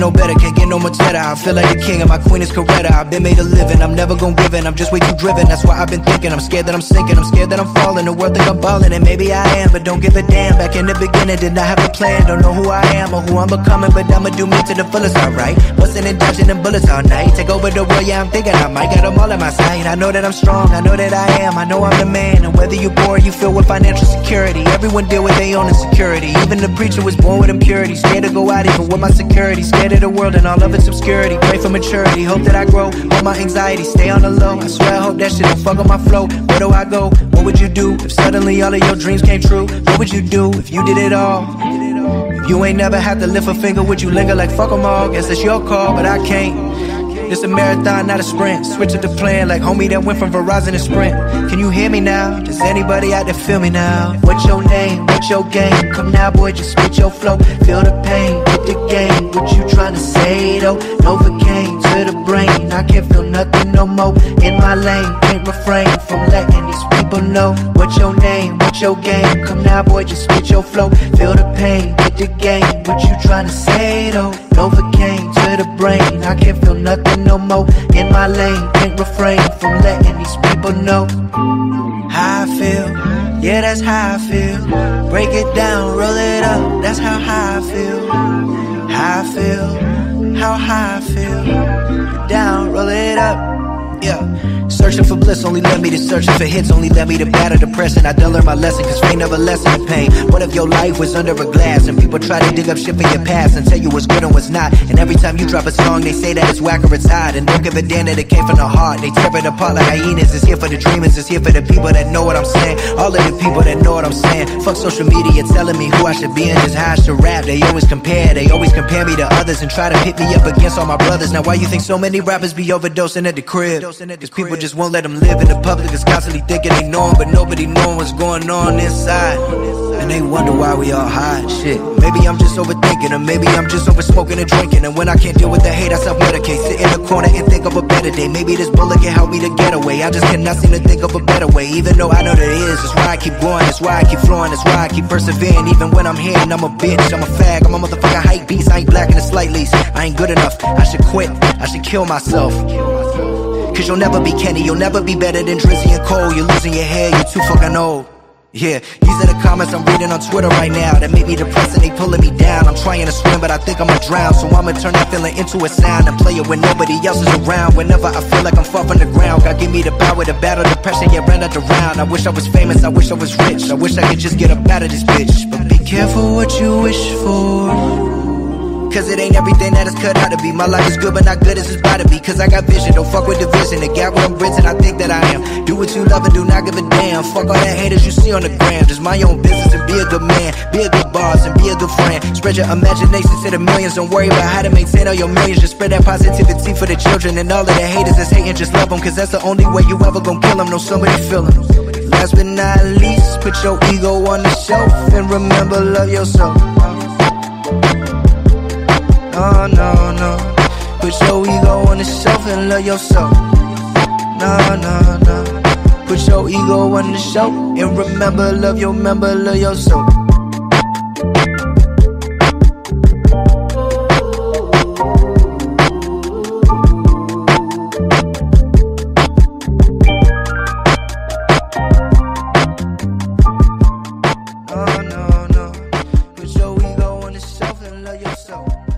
no better, can't get no more cheddar. I feel like a king and my queen is Coretta. I've been made a living, I'm never gonna give in. I'm just way too driven, that's why I've been thinking. I'm scared that I'm sinking, I'm scared that I'm falling. The world think I'm balling, and maybe I am, but don't give a damn. Back in the beginning, did not have a plan. Don't know who I am or who I'm becoming, but I'ma do me to the fullest, alright. Bustin' and dodging and bullets all night. Take over the world, yeah, I'm thinking I might get them all on my side. I know that I'm strong, I know that I am, I know I'm the man. And whether you're poor, you feel with financial security. Everyone deal with their own insecurity. Even the preacher was born with impurity. Scared to go out even with my security. Scared of the world and all of its obscurity. Pray for maturity, hope that I grow. Hold my anxiety, stay on the low. I swear I hope that shit don't fuck up my flow. Where do I go? What would you do if suddenly all of your dreams came true? What would you do if you did it all? If you ain't never had to lift a finger, would you linger like fuck 'em all? Guess it's your call, but I can't. It's a marathon, not a sprint. Switch up the plan like homie that went from Verizon to Sprint. Can you hear me now? Does anybody out there feel me now? What's your name? What's your game? Come now, boy, just switch your flow. Feel the Novocaine to the brain. I can't feel nothing no more. In my lane, can't refrain from letting these people know. What's your name? What's your game? Come now, boy, just switch your flow. Feel the pain, get the game. What you trying to say though? Novocaine to the brain. I can't feel nothing no more. In my lane, can't refrain from letting these people know how I feel. Yeah, that's how I feel. Break it down, roll it up. That's how high I feel. How I feel. How high I feel. Down, roll it up. Yeah. Searching for bliss only led me to searching for hits, only led me to battle depression. I done learned my lesson, cause fame never the pain. What if your life was under a glass and people try to dig up shit from your past and tell you what's good and what's not? And every time you drop a song, they say that it's whack or it's hot. And don't give a damn that it came from the heart. They tear it apart like hyenas. It's here for the dreamers, it's here for the people that know what I'm saying. All of the people that know what I'm saying. Fuck social media telling me who I should be and just how I should rap. They always compare, they always compare me to others and try to pit me up against all my brothers. Now, why you think so many rappers be overdosing at the crib? Cause people just won't let them live in the public. Is constantly thinking they know but nobody knowing what's going on inside. And they wonder why we all hide. Shit, maybe I'm just overthinking, or maybe I'm just over smoking and drinking. And when I can't deal with the hate, I self medicate. Sit in the corner and think of a better day. Maybe this bullet can help me to get away. I just cannot seem to think of a better way. Even though I know there is, that's why I keep going, that's why I keep flowing, that's why I keep persevering. Even when I'm here and I'm a bitch, I'm a fag, I'm a motherfucking hype beast. I ain't black in the slight least. I ain't good enough. I should quit. I should kill myself. Cause you'll never be Kenny, you'll never be better than Drizzy and Cole. You're losing your hair, you're too fucking old. Yeah, these are the comments I'm reading on Twitter right now that make me depressed and they pulling me down. I'm trying to swim, but I think I'ma drown. So I'ma turn that feeling into a sound and play it when nobody else is around. Whenever I feel like I'm far from the ground, God give me the power to battle depression, yeah, run out round. I wish I was famous, I wish I was rich. I wish I could just get up out of this bitch. But be careful what you wish for. Cause it ain't everything that it's cut out to be. My life is good, but not good as it's about to be. Cause I got vision, don't fuck with division. The gap where I'm bridging, I think that I am. Do what you love and do not give a damn. Fuck all that haters you see on the gram. Just your own business and be a good man. Be a good boss and be a good friend. Spread your imagination to the millions. Don't worry about how to maintain all your millions. Just spread that positivity for the children. And all of the haters that's hating, just love them. Cause that's the only way you ever gon' kill them. Know somebody feel them. Last but not least, put your ego on the shelf and remember, love yourself. Oh, no, no, no. Put your ego on the shelf and love yourself. No, no, no. Put your ego on the shelf and remember, love your member, love yourself. No, no, no. Put your ego on the shelf and love yourself.